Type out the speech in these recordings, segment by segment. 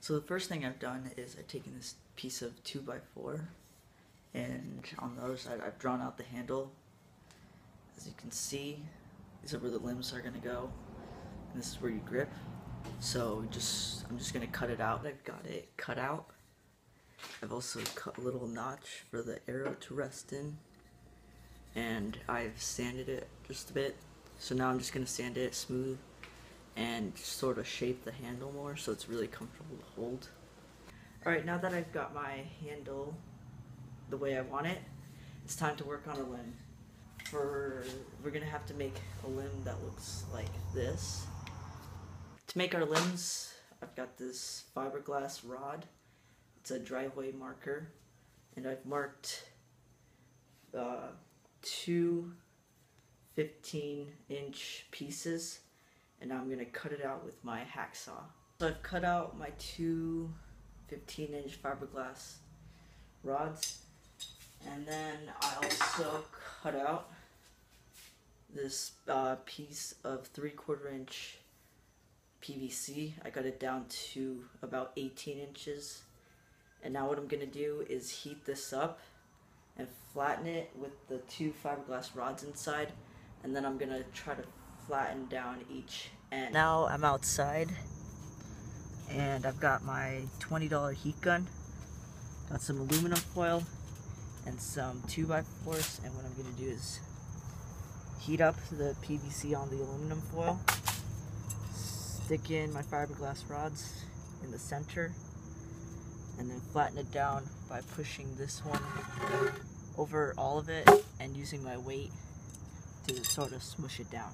So the first thing I've done is I've taken this piece of 2x4 and on the other side I've drawn out the handle. As you can see, these are where the limbs are gonna go. And this is where you grip. So just I'm just gonna cut it out. I've got it cut out. I've also cut a little notch for the arrow to rest in. And I've sanded it just a bit. So now I'm just gonna sand it smooth and sort of shape the handle more so it's really comfortable to hold. Alright, now that I've got my handle the way I want it, it's time to work on a limb. For we're gonna have to make a limb that looks like this. To make our limbs, I've got this fiberglass rod. It's a driveway marker, and I've marked uh, two 15 inch pieces and now I'm gonna cut it out with my hacksaw. So I've cut out my two 15 inch fiberglass rods and then I also cut out this uh, piece of 3 quarter inch PVC. I got it down to about 18 inches and now what I'm gonna do is heat this up and flatten it with the two fiberglass rods inside and then I'm gonna try to flatten down each end. Now I'm outside and I've got my $20 heat gun, got some aluminum foil and some 2x4s and what I'm gonna do is heat up the PVC on the aluminum foil, stick in my fiberglass rods in the center and then flatten it down by pushing this one over all of it and using my weight to sort of smush it down.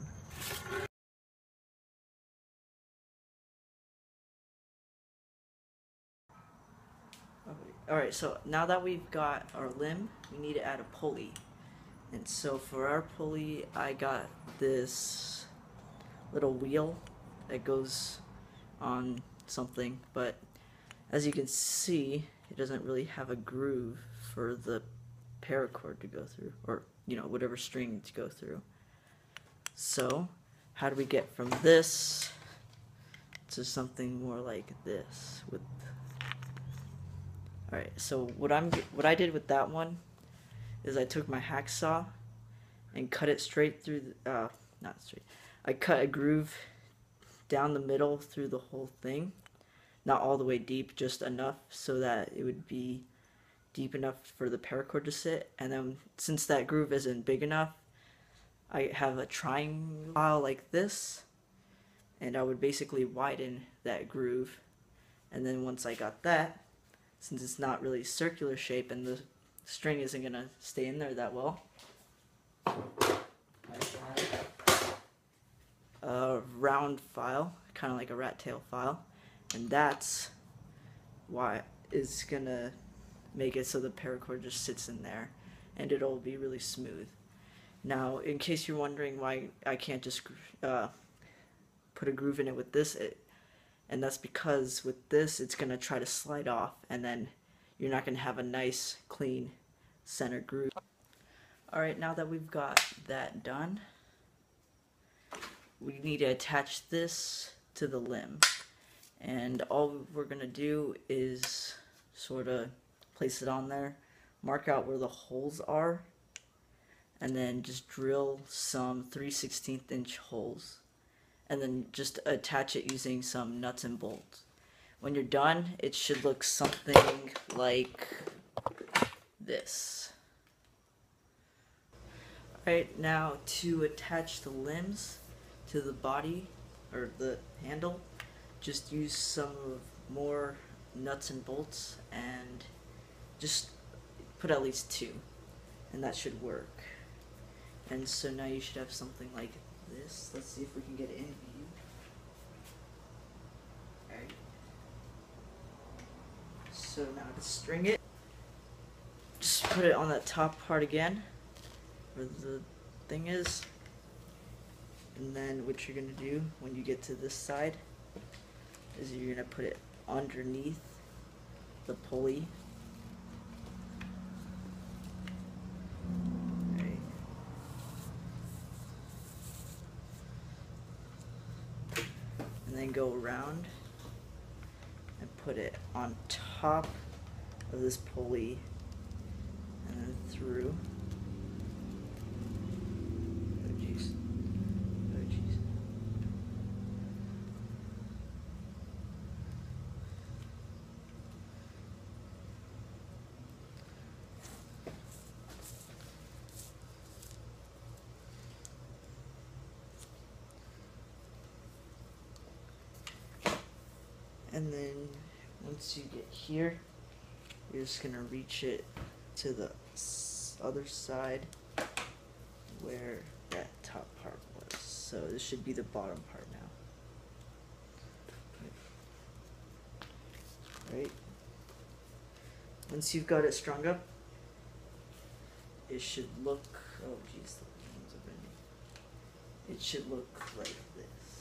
Alright, so now that we've got our limb, we need to add a pulley. And so for our pulley, I got this little wheel that goes on something, but as you can see, it doesn't really have a groove for the paracord to go through, or, you know, whatever string to go through. So, how do we get from this to something more like this with Alright, so what I'm what I did with that one is I took my hacksaw and cut it straight through the, uh not straight. I cut a groove down the middle through the whole thing. Not all the way deep, just enough so that it would be deep enough for the paracord to sit. And then since that groove isn't big enough, I have a triangle file like this and I would basically widen that groove. And then once I got that since it's not really circular shape and the string isn't gonna stay in there that well a round file kind of like a rat tail file. And that's why is gonna make it so the paracord just sits in there and it'll be really smooth now, in case you're wondering why I can't just uh, put a groove in it with this, it, and that's because with this, it's going to try to slide off, and then you're not going to have a nice, clean center groove. Alright, now that we've got that done, we need to attach this to the limb. And all we're going to do is sort of place it on there, mark out where the holes are, and then just drill some 3 16th inch holes and then just attach it using some nuts and bolts. When you're done, it should look something like this. Alright, now to attach the limbs to the body or the handle, just use some more nuts and bolts and just put at least two and that should work. And so now you should have something like this. Let's see if we can get it in view. Alright. So now to string it, just put it on that top part again, where the thing is. And then what you're going to do when you get to this side is you're going to put it underneath the pulley and then go around and put it on top of this pulley and then through. Oh jeez. Oh jeez. And then once you get here, you're just gonna reach it to the other side where that top part was. So this should be the bottom part now. Right? Once you've got it strung up, it should look, oh geez, the hands are bending. It should look like this.